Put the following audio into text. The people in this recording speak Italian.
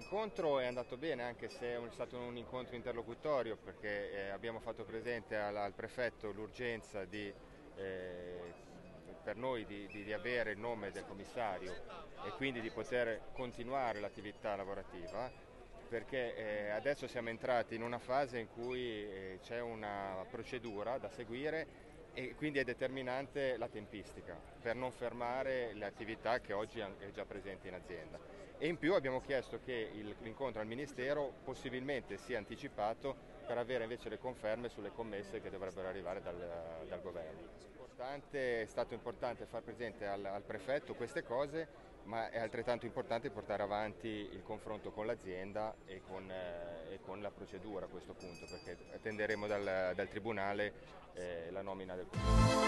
L'incontro è andato bene anche se è stato un incontro interlocutorio perché eh, abbiamo fatto presente al, al prefetto l'urgenza di, eh, per noi di, di, di, avere il nome del commissario e quindi di poter continuare l'attività lavorativa perché eh, adesso siamo entrati in una fase in cui eh, c'è una procedura da seguire e quindi è determinante la tempistica per non fermare le attività che oggi è già presente in azienda. E in più abbiamo chiesto che l'incontro al Ministero possibilmente sia anticipato per avere invece le conferme sulle commesse che dovrebbero arrivare dal, dal governo. È stato importante far presente al, al prefetto queste cose ma è altrettanto importante portare avanti il confronto con l'azienda e con, eh, e con la procedura a questo punto, perché attenderemo dal, dal Tribunale eh, la nomina del Commissario.